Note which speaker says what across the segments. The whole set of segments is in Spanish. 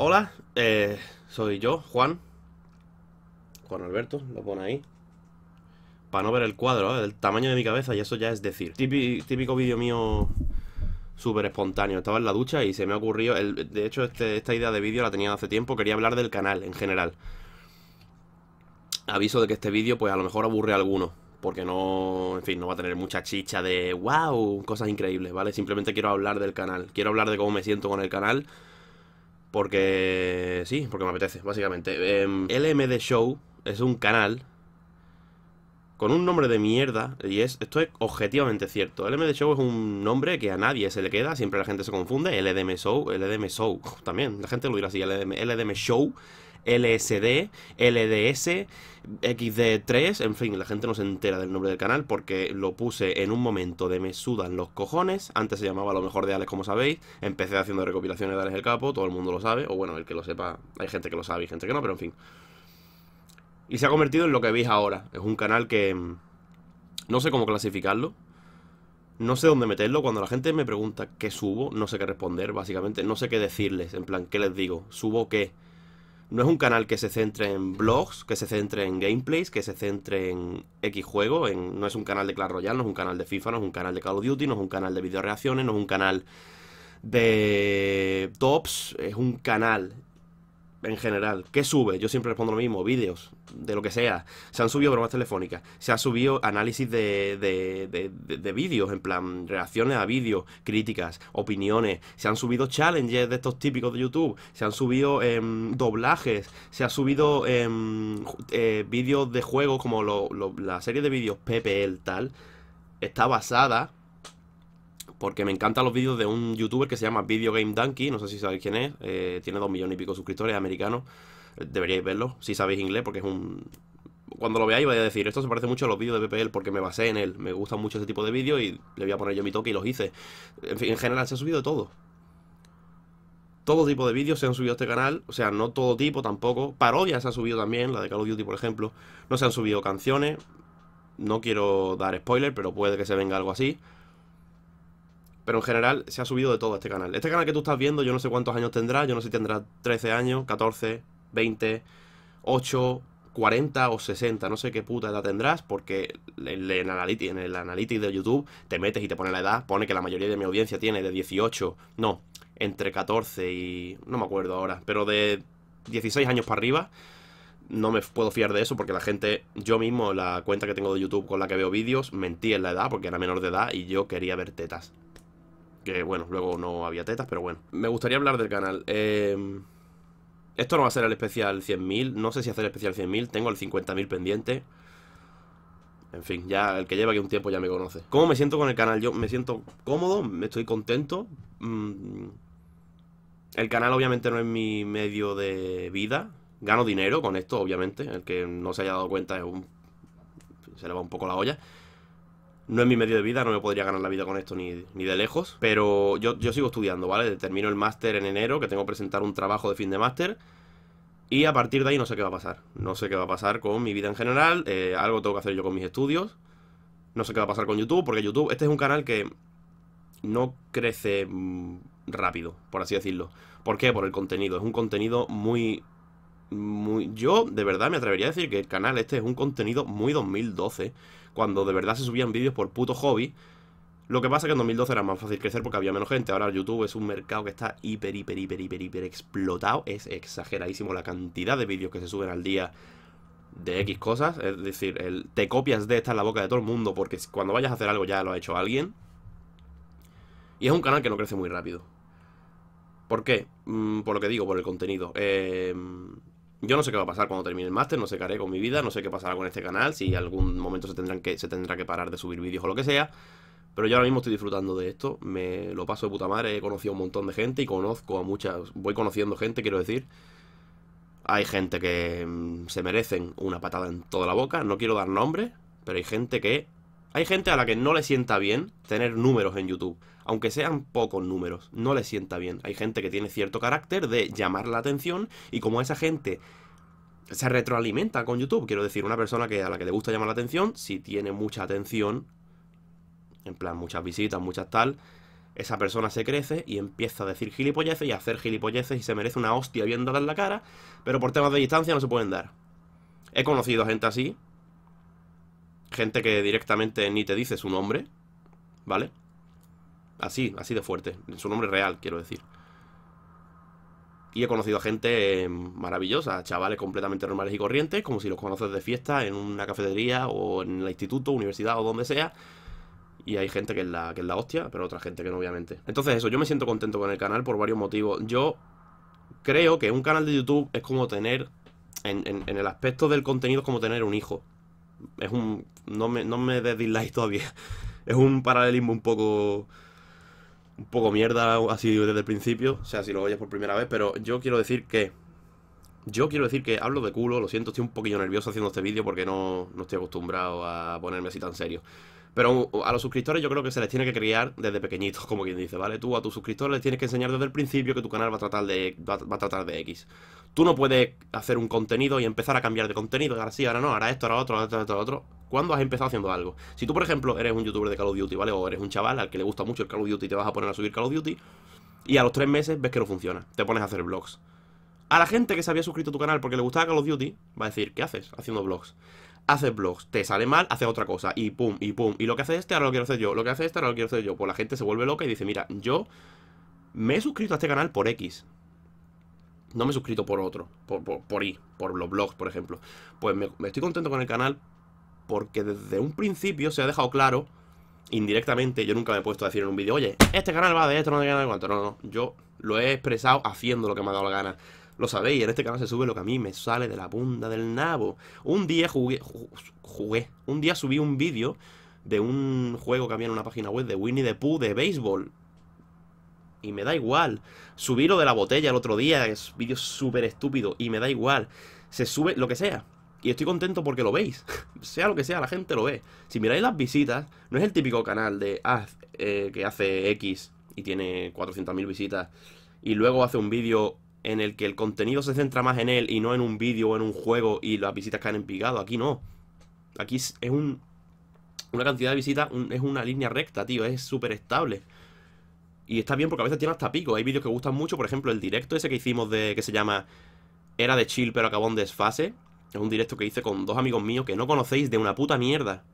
Speaker 1: Hola, eh, soy yo, Juan. Juan Alberto, lo pone ahí. Para no ver el cuadro, ¿eh? el tamaño de mi cabeza, y eso ya es decir. Típico, vídeo mío súper espontáneo. Estaba en la ducha y se me ha ocurrido. De hecho, este, esta idea de vídeo la tenía hace tiempo. Quería hablar del canal en general. Aviso de que este vídeo, pues a lo mejor aburre a alguno. Porque no, en fin, no va a tener mucha chicha de wow, cosas increíbles, ¿vale? Simplemente quiero hablar del canal. Quiero hablar de cómo me siento con el canal. Porque sí, porque me apetece, básicamente. LMD Show es un canal con un nombre de mierda, y es esto es objetivamente cierto. LMD Show es un nombre que a nadie se le queda, siempre la gente se confunde. LDM Show, LDM Show, también, la gente lo dirá así, LDM, LDM Show, LSD, LDS, XD3, en fin, la gente no se entera del nombre del canal porque lo puse en un momento de me sudan los cojones. Antes se llamaba Lo mejor de Alex, como sabéis. Empecé haciendo recopilaciones de Alex el Capo, todo el mundo lo sabe, o bueno, el que lo sepa, hay gente que lo sabe y gente que no, pero en fin. Y se ha convertido en lo que veis ahora. Es un canal que mm, no sé cómo clasificarlo. No sé dónde meterlo. Cuando la gente me pregunta qué subo, no sé qué responder, básicamente. No sé qué decirles. En plan, ¿qué les digo? ¿Subo qué? No es un canal que se centre en blogs, que se centre en gameplays, que se centre en X juego. No es un canal de Clash Royale, no es un canal de FIFA, no es un canal de Call of Duty, no es un canal de video reacciones, no es un canal de tops. Es un canal en general. ¿Qué sube? Yo siempre respondo lo mismo, vídeos, de lo que sea. Se han subido bromas telefónicas, se ha subido análisis de, de, de, vídeos, en plan, reacciones a vídeos, críticas, opiniones. Se han subido challenges de estos típicos de YouTube, se han subido em, doblajes, se ha subido em, eh, vídeos de juegos como la serie de vídeos PPL tal. Está basada porque me encantan los vídeos de un youtuber que se llama Video Game Donkey, no sé si sabéis quién es, eh, tiene dos millones y pico de suscriptores, americanos, deberíais verlo, si sabéis inglés, porque es un... Cuando lo veáis vais a decir, esto se parece mucho a los vídeos de PPL porque me basé en él, me gustan mucho ese tipo de vídeos y le voy a poner yo mi toque y los hice. En fin, en general se ha subido todo. Todo tipo de vídeos se han subido a este canal, o sea, no todo tipo tampoco. Parodias se ha subido también, la de Call of Duty por ejemplo. No se han subido canciones, no quiero dar spoiler, pero puede que se venga algo así. Pero en general se ha subido de todo este canal. Este canal que tú estás viendo, yo no sé cuántos años tendrá. Yo no sé si tendrá 13 años, 14, 20, 8, 40 o 60. No sé qué puta edad tendrás. Porque en el, analytics, en el analytics de YouTube te metes y te pone la edad. Pone que la mayoría de mi audiencia tiene de 18. No, entre 14 y... No me acuerdo ahora. Pero de 16 años para arriba no me puedo fiar de eso porque la gente, yo mismo, la cuenta que tengo de YouTube con la que veo vídeos, mentí en la edad porque era menor de edad y yo quería ver tetas. Que bueno, luego no había tetas, pero bueno. Me gustaría hablar del canal. Em, esto no va a ser el especial 100.000. No sé si hacer el especial 100.000. Tengo el 50.000 pendiente. En fin, ya el que lleva aquí un tiempo ya me conoce. ¿Cómo me siento con el canal? Yo me siento cómodo, me estoy contento. Mm, el canal obviamente no es mi medio de vida. Gano dinero con esto, obviamente. El que no se haya dado cuenta es un... Se le va un poco la olla. No es mi medio de vida, no me podría ganar la vida con esto ni, de lejos. Pero yo, sigo estudiando, ¿vale? Termino el máster en enero, que tengo que presentar un trabajo de fin de máster. Y a partir de ahí no sé qué va a pasar. No sé qué va a pasar con mi vida en general. Eh, algo tengo que hacer yo con mis estudios. No sé qué va a pasar con YouTube, porque YouTube, este es un canal que no crece mm, rápido, por así decirlo. ¿Por qué? Por el contenido. Es un contenido muy... Muy, yo de verdad me atrevería a decir que el canal este es un contenido muy 2012 cuando de verdad se subían vídeos por puto hobby. Lo que pasa es que en 2012 era más fácil crecer porque había menos gente. Ahora YouTube es un mercado que está hiper, hiper, hiper, hiper, hiper explotado. Es exageradísimo la cantidad de vídeos que se suben al día de X cosas. Es decir, te copias de esta en la boca de todo el mundo porque cuando vayas a hacer algo ya lo ha hecho alguien. Y es un canal que no crece muy rápido. ¿Por qué? Mm, por lo que digo, por el contenido. Eh, yo no sé qué va a pasar cuando termine el máster, no sé qué haré con mi vida, no sé qué pasará con este canal, si algún momento se, que, se tendrá que parar de subir vídeos o lo que sea. Pero yo ahora mismo estoy disfrutando de esto, me lo paso de puta madre, he conocido a un montón de gente y conozco a muchas, voy conociendo gente, quiero decir. Hay gente que mm, se merecen una patada en toda la boca, no quiero dar nombre, pero hay gente que... Hay gente a la que no le sienta bien tener números en YouTube aunque sean pocos números, no le sienta bien. Hay gente que tiene cierto carácter de llamar la atención y como esa gente se retroalimenta con YouTube, quiero decir, una persona que a la que le gusta llamar la atención, si tiene mucha atención, en plan muchas visitas, muchas tal, esa persona se crece y empieza a decir gilipolleces y a hacer gilipolleces y se merece una hostia viéndola en la cara, pero por temas de distancia no se pueden dar. He conocido a gente así, gente que directamente ni te dice su nombre, ¿vale? Así, así de fuerte, su nombre real, quiero decir. Y he conocido a gente eh, maravillosa, chavales completamente normales y corrientes, como si los conoces de fiesta en una cafetería o en el instituto, universidad o donde sea. Y hay gente que es, la, que es la hostia, pero otra gente que no, obviamente. Entonces eso, yo me siento contento con el canal por varios motivos. Yo creo que un canal de YouTube es como tener, en, en, el aspecto del contenido, es como tener un hijo. Es un... No me, no me des dislike todavía. Es un paralelismo un poco un poco mierda así desde el principio, o sea, si lo oyes por primera vez, pero yo quiero decir que... Yo quiero decir que hablo de culo, lo siento, estoy un poquillo nervioso haciendo este vídeo porque no, no estoy acostumbrado a ponerme así tan serio. Pero a los suscriptores yo creo que se les tiene que criar desde pequeñitos, como quien dice, ¿vale? Tú a tus suscriptores les tienes que enseñar desde el principio que tu canal va a tratar de, va, a tratar de X. Tú no puedes hacer un contenido y empezar a cambiar de contenido, ahora sí, ahora no, ahora esto, ahora otro, ahora otro, ahora otro. ¿Cuándo has empezado haciendo algo? Si tú, por ejemplo, eres un youtuber de Call of Duty, ¿vale? O eres un chaval al que le gusta mucho el Call of Duty y te vas a poner a subir Call of Duty, y a los tres meses ves que no funciona, te pones a hacer vlogs. A la gente que se había suscrito a tu canal porque le gustaba Call of Duty, va a decir, ¿qué haces haciendo vlogs? Haces vlogs, te sale mal, haces otra cosa, y pum, y pum, y lo que hace este ahora lo quiero hacer yo, lo que hace este ahora lo quiero hacer yo. Pues la gente se vuelve loca y dice, mira, yo me he suscrito a este canal por X. No me he suscrito por otro, por, por, por I, por los blogs, por ejemplo. Pues me, estoy contento con el canal porque desde un principio se ha dejado claro, indirectamente, yo nunca me he puesto a decir en un vídeo, oye, este canal va de esto, no de nada de cuánto. No, no, yo lo he expresado haciendo lo que me ha dado la gana. Lo sabéis, en este canal se sube lo que a mí me sale de la punta del nabo. Un día jugué, jugué, un día subí un vídeo de un juego que había en una página web de Winnie the Pooh de béisbol. Y me da igual. Subí lo de la botella el otro día, es vídeo súper estúpido, y me da igual. Se sube lo que sea. Y estoy contento porque lo veis. sea lo que sea, la gente lo ve. Si miráis las visitas, no es el típico canal de ah, eh, que hace X y tiene 400.000 visitas y luego hace un vídeo en el que el contenido se centra más en él y no en un vídeo o en un juego y las visitas caen en picado. Aquí no. Aquí es un, una cantidad de visitas, es una línea recta, tío. Es súper estable. Y está bien porque a veces tiene hasta pico. Hay vídeos que gustan mucho, por ejemplo, el directo ese que hicimos de que se llama Era de chill pero acabó en desfase. Es un directo que hice con dos amigos míos que no conocéis de una puta mierda.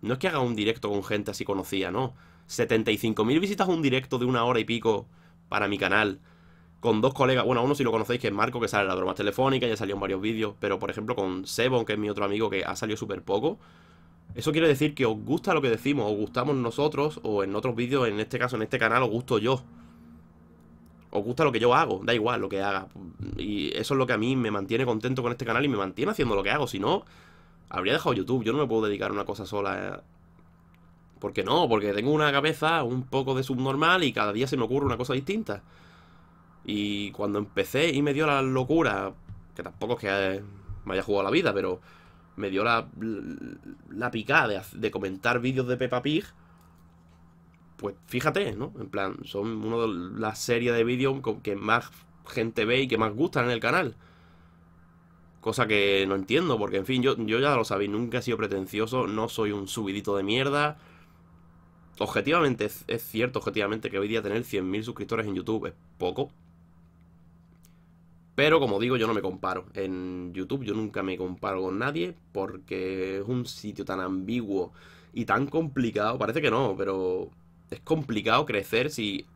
Speaker 1: No es que haga un directo con gente así conocida, no. 75.000 visitas un directo de una hora y pico para mi canal con dos colegas, bueno, uno si lo conocéis, que es Marco, que sale en la broma telefónica, ya salió en varios vídeos, pero por ejemplo con Sebon, que es mi otro amigo, que ha salido súper poco. Eso quiere decir que os gusta lo que decimos, os gustamos nosotros, o en otros vídeos, en este caso, en este canal, os gusto yo. Os gusta lo que yo hago, da igual lo que haga. Y eso es lo que a mí me mantiene contento con este canal y me mantiene haciendo lo que hago. Si no, habría dejado YouTube. Yo no me puedo dedicar a una cosa sola. ¿Por qué no? Porque tengo una cabeza un poco de subnormal y cada día se me ocurre una cosa distinta. Y cuando empecé y me dio la locura, que tampoco es que me haya jugado la vida, pero me dio la, la picada de, comentar vídeos de Peppa Pig, pues fíjate, ¿no? En plan, son una de las series de vídeos que más gente ve y que más gustan en el canal. Cosa que no entiendo, porque en fin, yo, yo ya lo sabéis, nunca he sido pretencioso, no soy un subidito de mierda. Objetivamente, es, es cierto, objetivamente, que hoy día tener 100.000 suscriptores en YouTube es poco. Pero como digo, yo no me comparo. En YouTube yo nunca me comparo con nadie porque es un sitio tan ambiguo y tan complicado. Parece que no, pero es complicado crecer si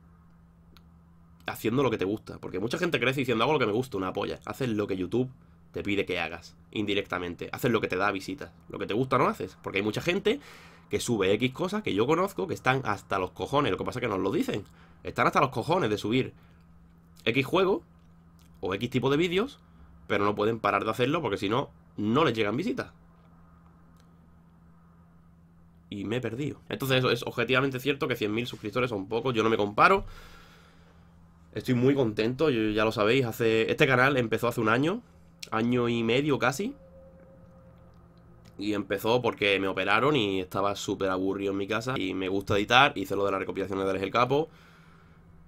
Speaker 1: haciendo lo que te gusta. Porque mucha gente crece diciendo hago lo que me gusta, una polla. Haces lo que YouTube te pide que hagas, indirectamente. Haces lo que te da visitas. Lo que te gusta no haces. Porque hay mucha gente que sube X cosas que yo conozco que están hasta los cojones. Lo que pasa es que nos lo dicen. Están hasta los cojones de subir X juego o X tipo de vídeos, pero no pueden parar de hacerlo porque si no, no les llegan visitas. Y me he perdido. Entonces es objetivamente cierto que 100.000 suscriptores son pocos, yo no me comparo. Estoy muy contento, ya lo sabéis, hace este canal empezó hace un año, año y medio casi. Y empezó porque me operaron y estaba súper aburrido en mi casa y me gusta editar, hice lo de las recopilaciones de El Capo.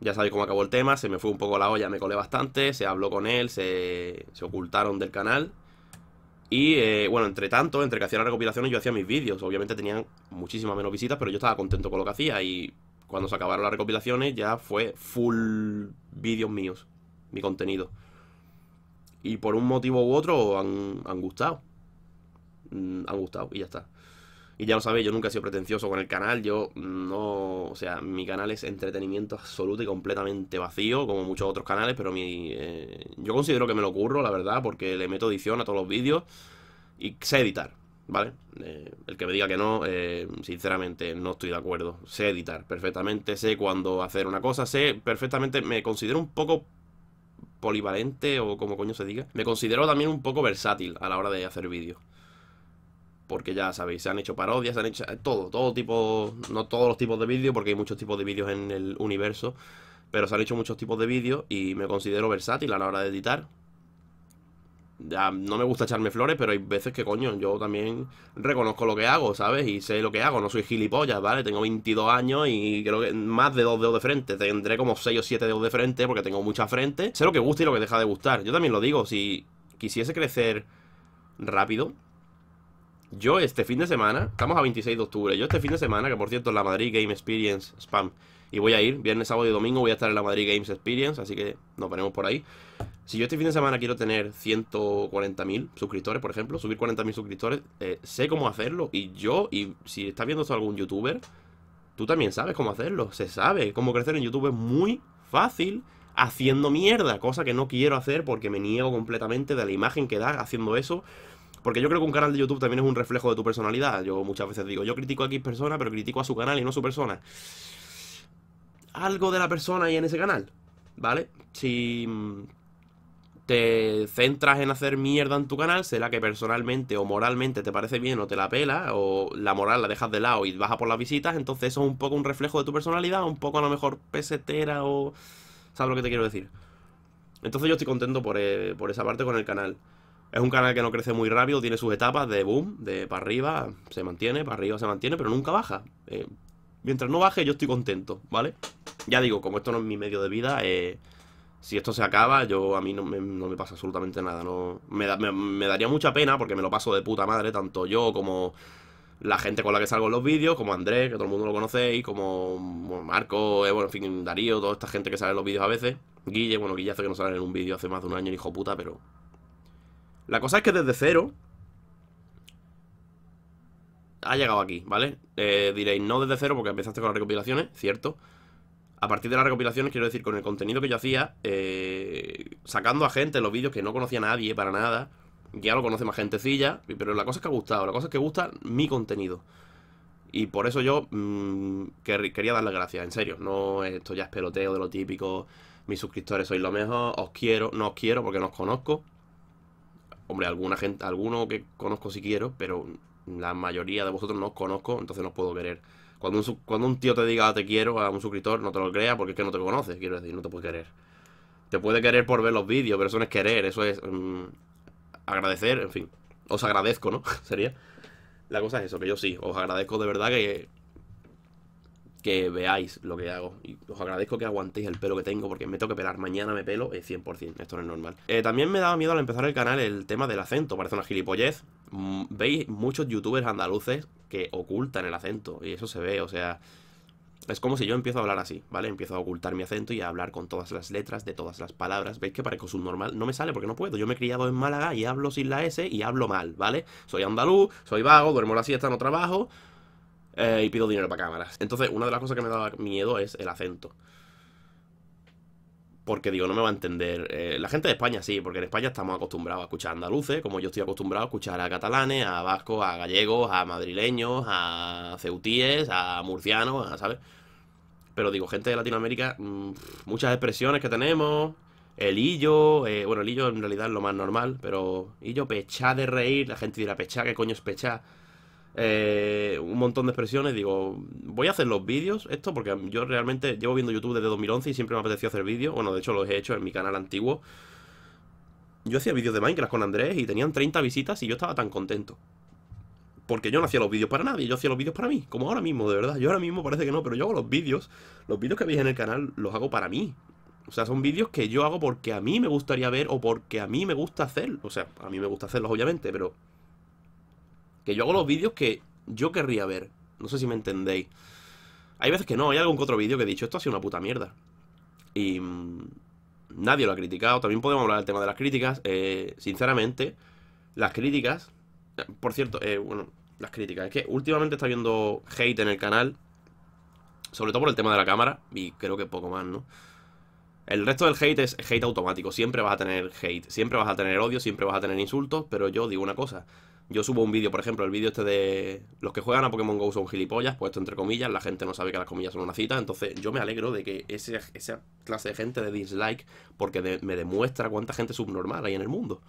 Speaker 1: Ya sabéis cómo acabó el tema, se me fue un poco la olla, me colé bastante, se habló con él, se, se ocultaron del canal. Y eh, bueno, entre tanto, entre que hacía las recopilaciones yo hacía mis vídeos. Obviamente tenían muchísimas menos visitas, pero yo estaba contento con lo que hacía y Cuando se acabaron las recopilaciones ya fue full vídeos míos, mi contenido. Y por un motivo u otro han, han gustado. Mm, han gustado y ya está. Y ya lo sabéis, yo nunca he sido pretencioso con el canal. Yo no. O sea, mi canal es entretenimiento absoluto y completamente vacío, como muchos otros canales, pero mi. Eh, yo considero que me lo curro, la verdad, porque le meto edición a todos los vídeos y sé editar, ¿vale? Eh, el que me diga que no, eh, sinceramente, no estoy de acuerdo. Sé editar perfectamente, sé cuándo hacer una cosa, sé perfectamente. Me considero un poco polivalente o como coño se diga. Me considero también un poco versátil a la hora de hacer vídeos porque ya sabéis, se han hecho parodias, se han hecho todo, todo tipo, no todos los tipos de vídeos, porque hay muchos tipos de vídeos en el universo, pero se han hecho muchos tipos de vídeos y me considero versátil a la hora de editar. Ya no me gusta echarme flores, pero hay veces que coño, yo también reconozco lo que hago, ¿sabes? Y sé lo que hago, no soy gilipollas, ¿vale? Tengo 22 años y creo que más de dos dedos de frente, tendré como 6 o 7 dedos de frente porque tengo mucha frente. Sé lo que gusta y lo que deja de gustar. Yo también lo digo, si quisiese crecer rápido, yo este fin de semana, estamos a 26 de octubre, yo este fin de semana, que por cierto es la Madrid Game Experience Spam, y voy a ir, viernes, sábado y domingo voy a estar en la Madrid Games Experience, así que nos veremos por ahí. Si yo este fin de semana quiero tener 140.000 suscriptores, por ejemplo, subir 40.000 suscriptores, eh, sé cómo hacerlo. Y yo, y si estás viendo esto algún youtuber, tú también sabes cómo hacerlo. Se sabe cómo crecer en YouTube es muy fácil haciendo mierda, cosa que no quiero hacer porque me niego completamente de la imagen que da haciendo eso. Porque yo creo que un canal de YouTube también es un reflejo de tu personalidad. Yo muchas veces digo, yo critico a X persona, pero critico a su canal y no a su persona. Algo de la persona hay en ese canal, ¿vale? Si mm, te centras en hacer mierda en tu canal, será que personalmente o moralmente te parece bien o te la pela, o la moral la dejas de lado y baja por las visitas, entonces eso es un poco un reflejo de tu personalidad, un poco a lo mejor pesetera o... ¿Sabes lo que te quiero decir? Entonces yo estoy contento por, eh, por esa parte con el canal. Es un canal que no crece muy rápido, tiene sus etapas de boom, de para arriba, se mantiene, para arriba se mantiene, pero nunca baja. Eh, mientras no baje, yo estoy contento, ¿vale? Ya digo, como esto no es mi medio de vida, eh, si esto se acaba, yo a mí no me, pasa absolutamente nada. No, me, me, daría mucha pena porque me lo paso de puta madre, tanto yo como la gente con la que salgo en los vídeos, como Andrés, que todo el mundo lo conocéis, como Marco, eh, bueno, en fin, Darío, toda esta gente que sale en los vídeos a veces. Guille, bueno, Guille hace que no sale en un vídeo hace más de un año, hijo puta, pero la cosa es que desde cero ha llegado aquí, ¿vale? Eh, diréis, no desde cero porque empezaste con las recopilaciones, cierto. A partir de las recopilaciones, quiero decir, con el contenido que yo hacía, eh, sacando a gente en los vídeos que no conocía nadie para nada, ya lo conoce más gentecilla, pero la cosa es que ha gustado, la cosa es que gusta mi contenido. Y por eso yo mm, quería darle gracias, en serio. No, esto ya es peloteo de lo típico. Mis suscriptores sois lo mejor, os quiero, no os quiero porque no os conozco. Hombre, alguna gente, alguno que conozco si quiero, pero la mayoría de vosotros no os conozco, entonces no os puedo querer. Cuando un, cuando un tío te diga te quiero a un suscriptor, no te lo creas porque es que no te conoce, quiero decir, no te puede querer. Te puede querer por ver los vídeos, pero eso no es querer, eso es mm, agradecer, en fin. Os agradezco, ¿no? Sería. La cosa es eso, que yo sí, os agradezco de verdad que, que veáis lo que hago. Y os agradezco que aguantéis el pelo que tengo porque me tengo que pelar. Mañana me pelo es 100%. Esto no es normal. Eh, también me daba miedo al empezar el canal el tema del acento. Parece una gilipollez. Mm, veis muchos youtubers andaluces que ocultan el acento. Y eso se ve, o sea... Es como si yo empiezo a hablar así, ¿vale? Empiezo a ocultar mi acento y a hablar con todas las letras de todas las palabras. ¿Veis que parezco subnormal? No me sale porque no puedo. Yo me he criado en Málaga y hablo sin la S y hablo mal, ¿vale? Soy andaluz, soy vago, duermo la siesta, no trabajo. Eh, y pido dinero para cámaras. Entonces, una de las cosas que me da miedo es el acento. Porque digo, no me va a entender. Eh, la gente de España sí, porque en España estamos acostumbrados a escuchar andaluces, como yo estoy acostumbrado a escuchar a catalanes, a vascos, a gallegos, a madrileños, a ceutíes, a murcianos, ¿sabes? Pero digo, gente de Latinoamérica, mm, muchas expresiones que tenemos. El hillo, eh, bueno, el hillo en realidad es lo más normal, pero hillo, pechá de reír, la gente dirá, pechá, ¿qué coño es pechá? Eh, un montón de expresiones. Digo, voy a hacer los vídeos, esto, porque yo realmente llevo viendo YouTube desde 2011 y siempre me apeteció hacer vídeos. Bueno, de hecho los he hecho en mi canal antiguo. Yo hacía vídeos de Minecraft con Andrés y tenían 30 visitas y yo estaba tan contento. Porque yo no hacía los vídeos para nadie, yo hacía los vídeos para mí, como ahora mismo, de verdad. Yo ahora mismo parece que no, pero yo hago los vídeos, los vídeos que veis en el canal los hago para mí. O sea, son vídeos que yo hago porque a mí me gustaría ver o porque a mí me gusta hacer. O sea, a mí me gusta hacerlos, obviamente, pero que yo hago los vídeos que yo querría ver. No sé si me entendéis. Hay veces que no, hay algún que otro vídeo que he dicho, esto ha sido una puta mierda. Y mm, nadie lo ha criticado. También podemos hablar del tema de las críticas. Eh, sinceramente, las críticas... eh, Por cierto, eh, bueno, las críticas. Es que últimamente está habiendo hate en el canal. Sobre todo por el tema de la cámara. Y creo que poco más, ¿no? El resto del hate es hate automático. Siempre vas a tener hate. Siempre vas a tener odio. Siempre vas a tener insultos. Pero yo digo una cosa. Yo subo un vídeo, por ejemplo, el vídeo este de los que juegan a Pokémon GO son gilipollas, puesto entre comillas, la gente no sabe que las comillas son una cita, entonces yo me alegro de que esa clase de gente de dislike, porque me demuestra cuánta gente subnormal hay en el mundo.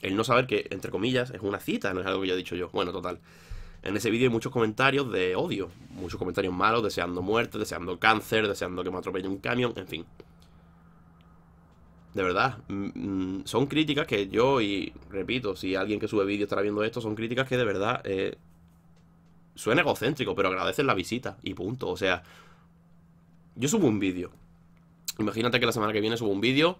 Speaker 1: El no saber que, entre comillas, es una cita, no es algo que yo he dicho yo. Bueno, total. En ese vídeo hay muchos comentarios de odio, muchos comentarios malos, deseando muerte, deseando cáncer, deseando que me atropelle un camión, en fin. De verdad, mm, mm, son críticas que yo, y repito, si alguien que sube vídeo estará viendo esto, son críticas que de verdad eh, suena egocéntrico, pero agradecen la visita y punto. O sea, yo subo un vídeo. Imagínate que la semana que viene subo un vídeo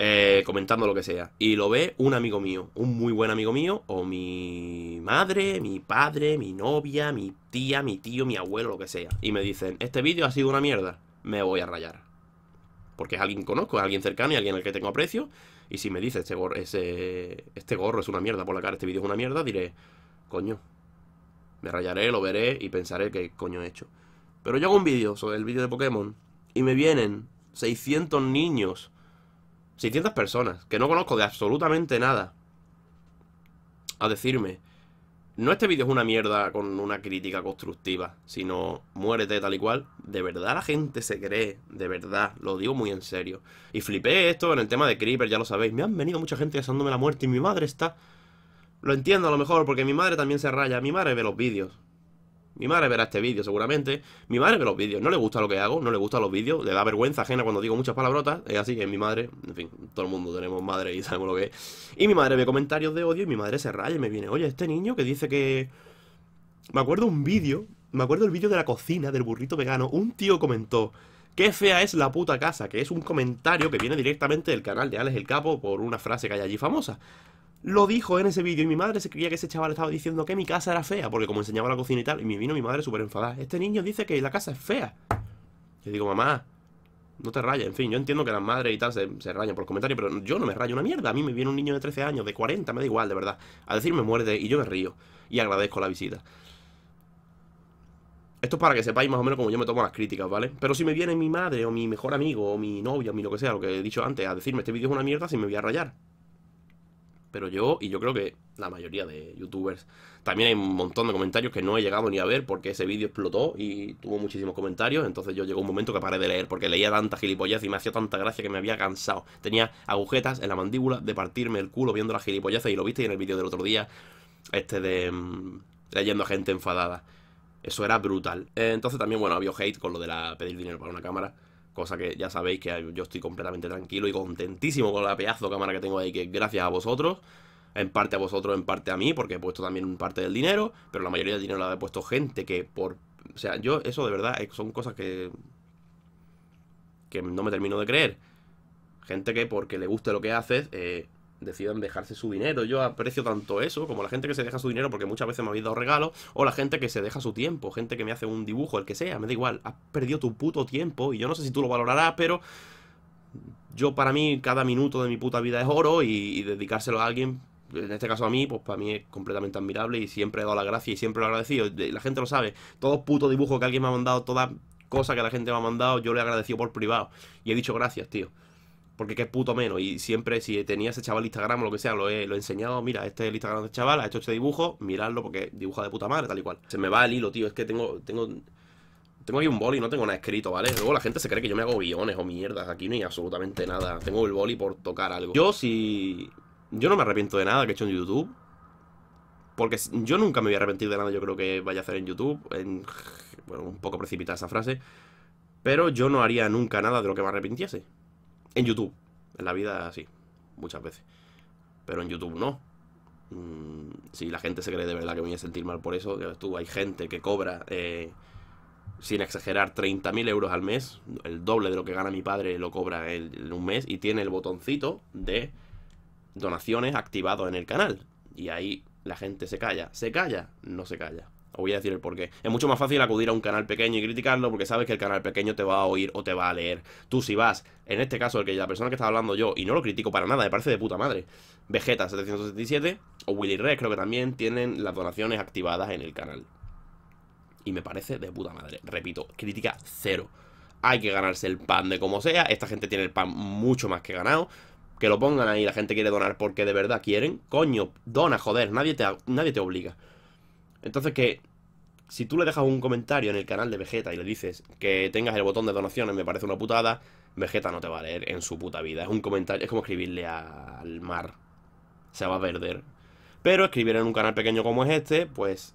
Speaker 1: eh, comentando lo que sea. Y lo ve un amigo mío, un muy buen amigo mío, o mi madre, mi padre, mi novia, mi tía, mi tío, mi abuelo, lo que sea. Y me dicen, este vídeo ha sido una mierda, me voy a rayar. Porque es alguien que conozco, es alguien cercano y alguien al que tengo aprecio. Y si me dice, este gorro, ese, este gorro es una mierda por la cara, este vídeo es una mierda, diré, coño, me rayaré, lo veré y pensaré qué coño he hecho. Pero yo hago un vídeo sobre el vídeo de Pokémon y me vienen 600 niños, 600 personas que no conozco de absolutamente nada a decirme, no este vídeo es una mierda con una crítica constructiva, sino muérete tal y cual. De verdad la gente se cree, de verdad, lo digo muy en serio. Y flipé esto en el tema de Creeper, ya lo sabéis. Me han venido mucha gente deseándome la muerte y mi madre está... Lo entiendo a lo mejor porque mi madre también se raya. Mi madre ve los vídeos. Mi madre verá este vídeo seguramente. Mi madre ve los vídeos. No le gusta lo que hago, no le gustan los vídeos. Le da vergüenza ajena cuando digo muchas palabrotas. Es así que mi madre, en fin, todo el mundo tenemos madre y sabemos lo que es. Y mi madre ve comentarios de odio y mi madre se raya y me viene, oye, este niño que dice que... Me acuerdo un vídeo, me acuerdo el vídeo de la cocina del burrito vegano. Un tío comentó, qué fea es la puta casa, que es un comentario que viene directamente del canal de Alex el Capo por una frase que hay allí famosa. Lo dijo en ese vídeo y mi madre se creía que ese chaval estaba diciendo que mi casa era fea, porque como enseñaba la cocina y tal, y me vino mi madre súper enfadada. Este niño dice que la casa es fea. Yo digo, mamá, no te rayes. En fin, yo entiendo que las madres y tal se, se rayan por comentarios, pero yo no me rayo una mierda. A mí me viene un niño de 13 años, de 40, me da igual, de verdad, a decirme muerte y yo me río. Y agradezco la visita. Esto es para que sepáis más o menos cómo yo me tomo las críticas, ¿vale? Pero si me viene mi madre o mi mejor amigo o mi novia o mi lo que sea, lo que he dicho antes, a decirme este vídeo es una mierda, si me voy a rayar. Pero yo, y yo creo que la mayoría de youtubers, también hay un montón de comentarios que no he llegado ni a ver porque ese vídeo explotó y tuvo muchísimos comentarios. Entonces yo llegó un momento que paré de leer porque leía tanta gilipollez y me hacía tanta gracia que me había cansado. Tenía agujetas en la mandíbula de partirme el culo viendo las gilipolleces y lo viste en el vídeo del otro día, este de mm, leyendo a gente enfadada. Eso era brutal. Eh, entonces también, bueno, había hate con lo de la pedir dinero para una cámara. Cosa que ya sabéis que yo estoy completamente tranquilo y contentísimo con la pedazo cámara que tengo ahí, que gracias a vosotros. En parte a vosotros, en parte a mí, porque he puesto también parte del dinero, pero la mayoría del dinero la he puesto gente que por... O sea, yo eso de verdad son cosas que... que no me termino de creer. Gente que porque le guste lo que haces, eh, decidan dejarse su dinero. Yo aprecio tanto eso, como la gente que se deja su dinero porque muchas veces me habéis dado regalos, o la gente que se deja su tiempo, gente que me hace un dibujo, el que sea, me da igual, has perdido tu puto tiempo y yo no sé si tú lo valorarás, pero yo para mí cada minuto de mi puta vida es oro y, dedicárselo a alguien, en este caso a mí, pues para mí es completamente admirable y siempre he dado la gracia y siempre lo he agradecido. De- La gente lo sabe, todo puto dibujo que alguien me ha mandado, toda cosa que la gente me ha mandado, yo le he agradecido por privado y he dicho gracias, tío. Porque qué puto menos. Y siempre, si tenía ese chaval Instagram o lo que sea, lo he, lo he enseñado. Mira, este es el Instagram de este chaval, ha hecho este dibujo, miradlo porque dibuja de puta madre, tal y cual. Se me va el hilo, tío. Es que tengo, tengo, tengo aquí un boli, no tengo nada escrito, ¿vale? Luego la gente se cree que yo me hago guiones o mierdas. Aquí no hay absolutamente nada. Tengo el boli por tocar algo. Yo, si. Yo no me arrepiento de nada que he hecho en YouTube. Porque yo nunca me voy a arrepentir de nada, yo creo que vaya a hacer en YouTube. En, bueno, un poco precipitada esa frase. Pero yo no haría nunca nada de lo que me arrepintiese. En YouTube. En la vida sí. Muchas veces. Pero en YouTube no. Mm, si la gente se cree de verdad que me voy a sentir mal por eso, ya ves tú, hay gente que cobra, eh, sin exagerar, 30.000 euros al mes. El doble de lo que gana mi padre lo cobra en un mes. Y tiene el botoncito de donaciones activado en el canal. Y ahí la gente se calla. ¿Se calla? No se calla. Os voy a decir el porqué. Es mucho más fácil acudir a un canal pequeño y criticarlo porque sabes que el canal pequeño te va a oír o te va a leer. Tú si vas, en este caso, el que la persona que está hablando yo, y no lo critico para nada, me parece de puta madre. Vegeta 777 o Willy Red creo que también tienen las donaciones activadas en el canal. Y me parece de puta madre. Repito, crítica cero. Hay que ganarse el pan de como sea. Esta gente tiene el pan mucho más que ganado. Que lo pongan ahí, la gente quiere donar porque de verdad quieren. Coño, dona, joder, nadie te, nadie te obliga. Entonces que si tú le dejas un comentario en el canal de Vegeta y le dices que tengas el botón de donaciones me parece una putada, Vegeta no te va a leer en su puta vida. Es un comentario, es como escribirle al mar. Se va a perder. Pero escribir en un canal pequeño como es este, pues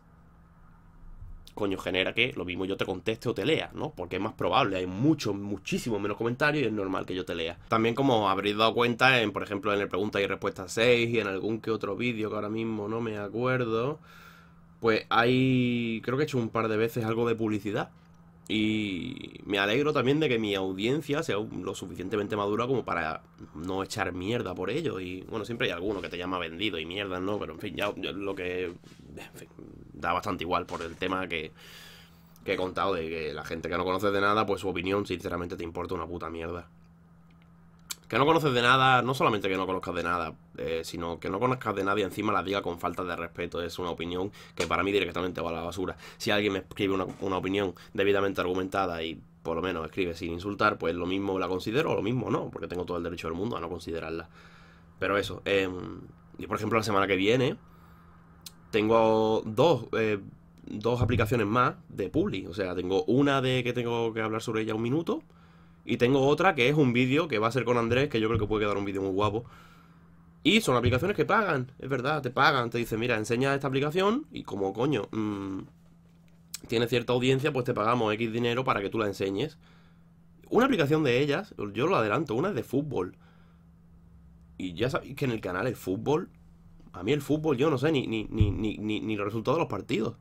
Speaker 1: coño, genera que lo mismo yo te conteste o te lea, ¿no? Porque es más probable, hay mucho, muchísimo menos comentarios y es normal que yo te lea. También como habréis dado cuenta, en, por ejemplo, en el pregunta y respuesta 6 y en algún que otro vídeo que ahora mismo no me acuerdo, pues hay, creo que he hecho un par de veces algo de publicidad. Y me alegro también de que mi audiencia sea lo suficientemente madura como para no echar mierda por ello. Y bueno, siempre hay alguno que te llama vendido y mierda, ¿no? Pero en fin, ya, lo que... En fin, da bastante igual por el tema que, que he contado de que la gente que no conoce de nada, pues su opinión sinceramente te importa una puta mierda. Que no conoces de nada, no solamente que no conozcas de nada, eh, sino que no conozcas de nada y encima la diga con falta de respeto. Es una opinión que para mí directamente va a la basura. Si alguien me escribe una, una opinión debidamente argumentada y por lo menos escribe sin insultar, pues lo mismo la considero o lo mismo no, porque tengo todo el derecho del mundo a no considerarla. Pero eso, eh, y por ejemplo la semana que viene tengo dos, eh, dos aplicaciones más de Publi. O sea, tengo una de que tengo que hablar sobre ella un minuto y tengo otra que es un vídeo que va a ser con Andrés, que yo creo que puede quedar un vídeo muy guapo. Y son aplicaciones que pagan, es verdad, te pagan, te dicen, mira, enseña esta aplicación y como coño, mmm, tiene cierta audiencia, pues te pagamos X dinero para que tú la enseñes. Una aplicación de ellas, yo lo adelanto, una es de fútbol. Y ya sabéis que en el canal el fútbol, a mí el fútbol yo no sé ni, ni, ni, ni, ni los resultados de los partidos.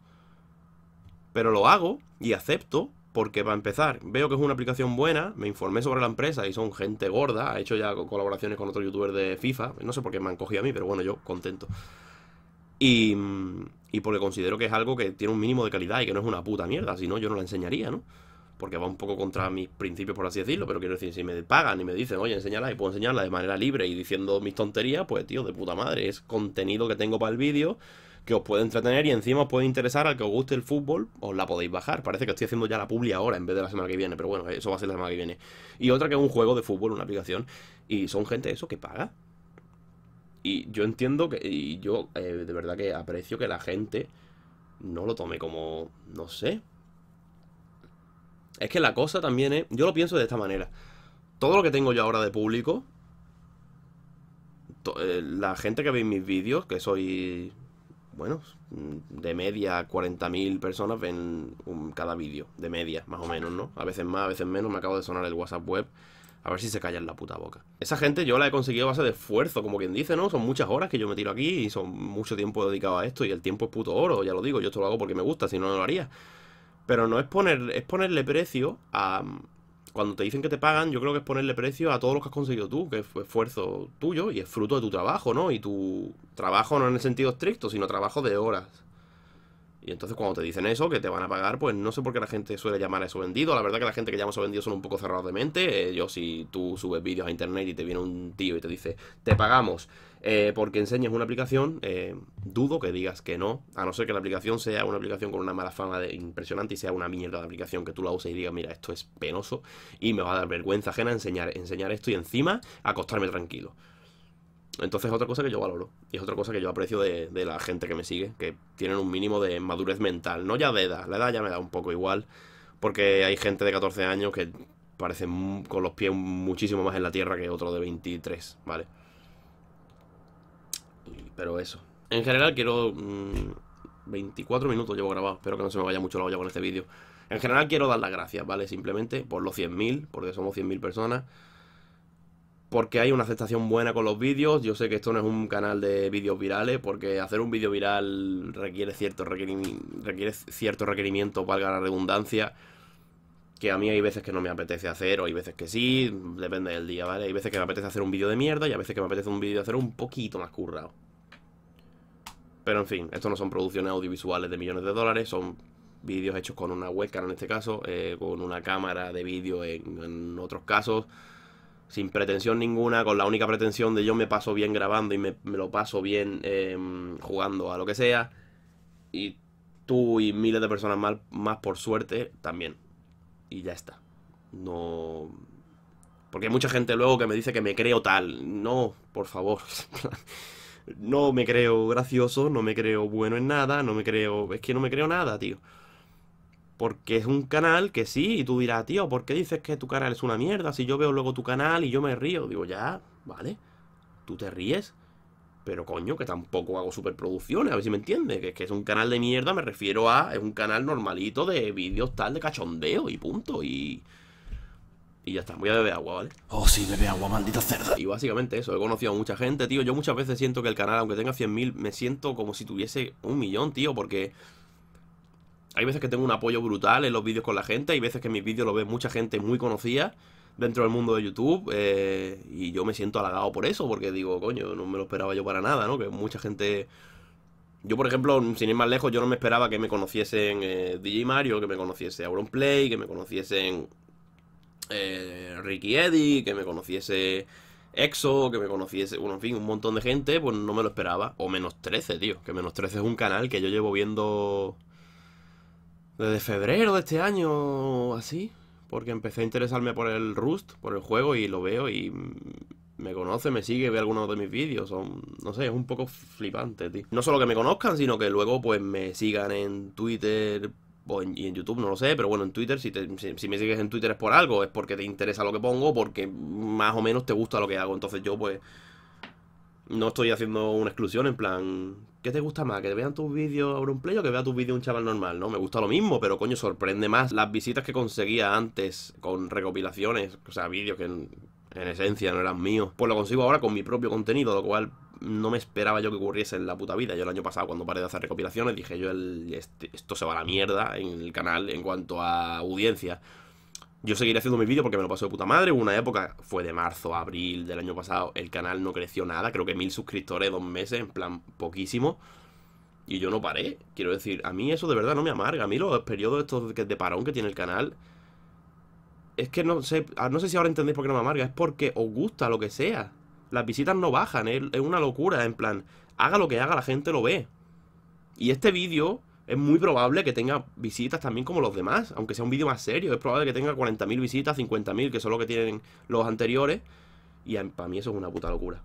Speaker 1: Pero lo hago y acepto porque para empezar, veo que es una aplicación buena, me informé sobre la empresa y son gente gorda, ha hecho ya colaboraciones con otros youtubers de FIFA, no sé por qué me han cogido a mí, pero bueno, yo contento. Y, y porque considero que es algo que tiene un mínimo de calidad y que no es una puta mierda, si no yo no la enseñaría, ¿no? Porque va un poco contra mis principios, por así decirlo, pero quiero decir, si me pagan y me dicen, oye, enséñala y puedo enseñarla de manera libre y diciendo mis tonterías, pues tío, de puta madre, es contenido que tengo para el vídeo que os puede entretener y encima os puede interesar al que os guste el fútbol, os la podéis bajar. Parece que estoy haciendo ya la publi ahora en vez de la semana que viene, pero bueno, eso va a ser la semana que viene. Y otra que es un juego de fútbol, una aplicación, y son gente eso que paga. Y yo entiendo que, y yo eh, de verdad que aprecio que la gente no lo tome como, no sé. Es que la cosa también es, yo lo pienso de esta manera. Todo lo que tengo yo ahora de público, eh, la gente que ve mis vídeos, que soy bueno, de media 40.000 personas ven cada vídeo, de media, más o menos, ¿no? A veces más, a veces menos, me acabo de sonar el WhatsApp web. A ver si se callan la puta boca. Esa gente yo la he conseguido a base de esfuerzo, como quien dice, ¿no? Son muchas horas que yo me tiro aquí y son mucho tiempo dedicado a esto y el tiempo es puto oro, ya lo digo, yo esto lo hago porque me gusta, si no, no lo haría. Pero no es poner, es ponerle precio a, cuando te dicen que te pagan, yo creo que es ponerle precio a todo lo que has conseguido tú, que es esfuerzo tuyo y es fruto de tu trabajo, ¿no? Y tu trabajo no en el sentido estricto, sino trabajo de horas. Y entonces cuando te dicen eso, que te van a pagar, pues no sé por qué la gente suele llamar a eso vendido. La verdad que la gente que llama eso vendido son un poco cerrados de mente. Eh, yo si tú subes vídeos a internet y te viene un tío y te dice, te pagamos eh, porque enseñas una aplicación, eh, dudo que digas que no, a no ser que la aplicación sea una aplicación con una mala fama de impresionante y sea una mierda de aplicación que tú la uses y digas, mira, esto es penoso y me va a dar vergüenza ajena enseñar, enseñar esto y encima acostarme tranquilo. Entonces es otra cosa que yo valoro. Y es otra cosa que yo aprecio de, la gente que me sigue. Que tienen un mínimo de madurez mental. No ya de edad. La edad ya me da un poco igual. Porque hay gente de 14 años que parece con los pies muchísimo más en la tierra que otro de 23, ¿vale? Pero eso. En general quiero... 24 mm, minutos llevo grabado. Espero que no se me vaya mucho la olla con este vídeo. En general quiero dar las gracias, ¿vale? Simplemente por los 100.000, porque somos 100.000 personas porque hay una aceptación buena con los vídeos. Yo sé que esto no es un canal de vídeos virales, porque hacer un vídeo viral requiere cierto, requiere cierto requerimiento, valga la redundancia, que a mí hay veces que no me apetece hacer, o hay veces que sí, depende del día, ¿vale? Hay veces que me apetece hacer un vídeo de mierda y a veces que me apetece un vídeo hacer un poquito más currado. Pero en fin, esto no son producciones audiovisuales de millones de dólares, son vídeos hechos con una webcam en este caso, eh, con una cámara de vídeo en, otros casos, sin pretensión ninguna, con la única pretensión de yo me paso bien grabando y me, lo paso bien em, jugando a lo que sea. Y tú y miles de personas más, más por suerte también. Y ya está. No... Porque hay mucha gente luego que me dice que me creo tal. No, por favor. no me creo gracioso, no me creo bueno en nada, no me creo... Es que no me creo nada, tío. Porque es un canal que sí, y tú dirás, tío, ¿por qué dices que tu canal es una mierda? Si yo veo luego tu canal y yo me río. Digo, ya, vale. Tú te ríes. Pero coño, que tampoco hago superproducciones, a ver si me entiendes. Que, que es un canal de mierda, me refiero a. Es un canal normalito de vídeos tal de cachondeo y punto. Y. Y ya está, voy a beber agua, ¿vale?
Speaker 2: Oh, sí, bebe agua, maldita cerda.
Speaker 1: Y básicamente eso, he conocido a mucha gente, tío. Yo muchas veces siento que el canal, aunque tenga 100.000, me siento como si tuviese un millón, tío, porque hay veces que tengo un apoyo brutal en los vídeos con la gente, hay veces que mis vídeos los ve mucha gente muy conocida dentro del mundo de YouTube eh, y yo me siento halagado por eso, porque digo, coño, no me lo esperaba yo para nada, ¿no? Que mucha gente... Yo, por ejemplo, sin ir más lejos, yo no me esperaba que me conociesen eh, DJ Mario, que me conociese Auronplay, que me conociesen eh, Ricky Eddy, que me conociese Exo, que me conociese, bueno, en fin, un montón de gente, pues no me lo esperaba. O menos 13, tío, que menos 13 es un canal que yo llevo viendo desde febrero de este año, así, porque empecé a interesarme por el Rust, por el juego, y lo veo y me conoce, me sigue, ve algunos de mis vídeos. Son, no sé, es un poco flipante, tío. No solo que me conozcan, sino que luego pues me sigan en Twitter y en YouTube, no lo sé, pero bueno, en Twitter, si, si, me sigues en Twitter es por algo, es porque te interesa lo que pongo, porque más o menos te gusta lo que hago. Entonces yo pues no estoy haciendo una exclusión en plan, ¿qué te gusta más? ¿Que vean tus vídeos a un play o que vea tus vídeos un chaval normal? No, me gusta lo mismo, pero coño, sorprende más las visitas que conseguía antes con recopilaciones, o sea, vídeos que en, esencia no eran míos. Pues lo consigo ahora con mi propio contenido, lo cual no me esperaba yo que ocurriese en la puta vida. Yo el año pasado cuando paré de hacer recopilaciones dije yo, el, este, esto se va a la mierda en el canal en cuanto a audiencia. Yo seguiré haciendo mi vídeo porque me lo pasó de puta madre. Una época, fue de marzo a abril del año pasado, el canal no creció nada. Creo que mil suscriptores dos meses, en plan, poquísimo. Y yo no paré. Quiero decir, a mí eso de verdad no me amarga. A mí los periodos estos de parón que tiene el canal. Es que no sé, ah, no sé si ahora entendéis por qué no me amarga. Es porque os gusta lo que sea. Las visitas no bajan, es una locura. En plan, haga lo que haga, la gente lo ve. Y este vídeo es muy probable que tenga visitas también como los demás, aunque sea un vídeo más serio. Es probable que tenga 40.000 visitas, 50.000, que son lo que tienen los anteriores. Y para mí eso es una puta locura.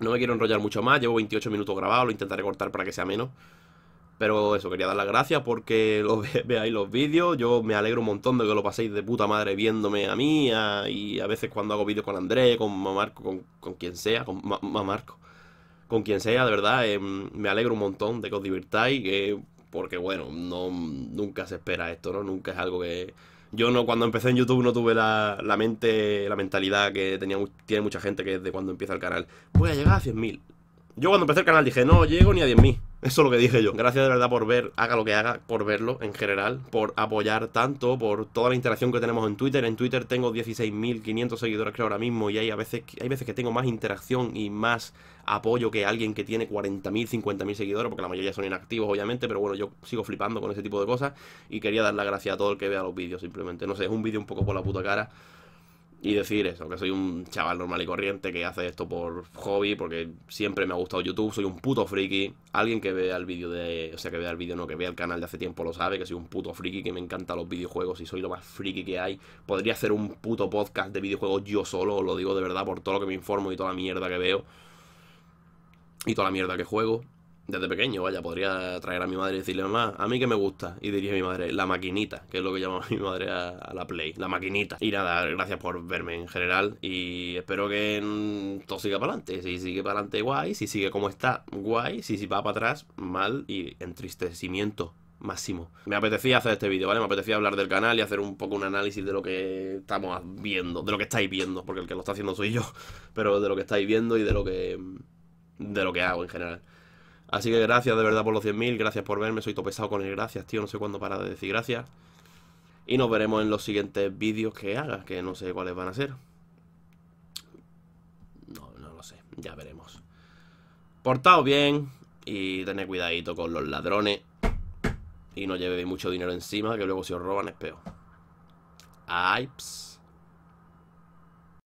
Speaker 1: No me quiero enrollar mucho más, llevo 28 minutos grabado, lo intentaré cortar para que sea menos. Pero eso, quería dar las gracias porque lo veáis los vídeos. Yo me alegro un montón de que lo paséis de puta madre viéndome a mí y a veces cuando hago vídeos con André, con Mamarco, con, con quien sea, con Mamarco con quien sea, de verdad, eh, me alegro un montón de que os divirtáis, porque bueno, no, nunca se espera esto, ¿no? Nunca es algo que... Yo no, cuando empecé en YouTube no tuve la, la mente, la mentalidad que tenía, tiene mucha gente que es de cuando empieza el canal. Voy a llegar a 100.000. Yo cuando empecé el canal dije, no llego ni a 10.000. Eso es lo que dije yo. Gracias de verdad por ver, haga lo que haga, por verlo en general, por apoyar tanto, por toda la interacción que tenemos en Twitter. En Twitter tengo 16.500 seguidores creo ahora mismo y hay, a veces, hay veces que tengo más interacción y más apoyo que alguien que tiene 40.000, 50.000 seguidores, porque la mayoría son inactivos obviamente, pero bueno, yo sigo flipando con ese tipo de cosas y quería dar las gracias a todo el que vea los vídeos simplemente. No sé, es un vídeo un poco por la puta cara y decir eso, que soy un chaval normal y corriente que hace esto por hobby, porque siempre me ha gustado YouTube, soy un puto friki. Alguien que vea el vídeo de. O sea, que vea el vídeo, no, que vea el canal de hace tiempo lo sabe, que soy un puto friki, que me encantan los videojuegos y soy lo más friki que hay. Podría hacer un puto podcast de videojuegos yo solo, lo digo de verdad, por todo lo que me informo y toda la mierda que veo. Y toda la mierda que juego desde pequeño, vaya, podría traer a mi madre y decirle, mamá, a mí que me gusta. Y diría a mi madre, la maquinita, que es lo que llama mi madre a, la Play, la maquinita. Y nada, gracias por verme en general y espero que todo siga para adelante. Si sigue para adelante, guay. Si sigue como está, guay. Si, si va para atrás, mal y entristecimiento máximo. Me apetecía hacer este vídeo, ¿vale? Me apetecía hablar del canal y hacer un poco un análisis de lo que estamos viendo, de lo que estáis viendo, porque el que lo está haciendo soy yo, pero de lo que estáis viendo y de lo que de lo que hago en general. Así que gracias de verdad por los 100.000, gracias por verme, soy topesado con el gracias, tío, no sé cuándo para de decir gracias. Y nos veremos en los siguientes vídeos que haga, que no sé cuáles van a ser. No, no lo sé, ya veremos. Portaos bien, Y tened cuidadito con los ladrones. Y no llevéis mucho dinero encima, que luego si os roban es peor. Ay.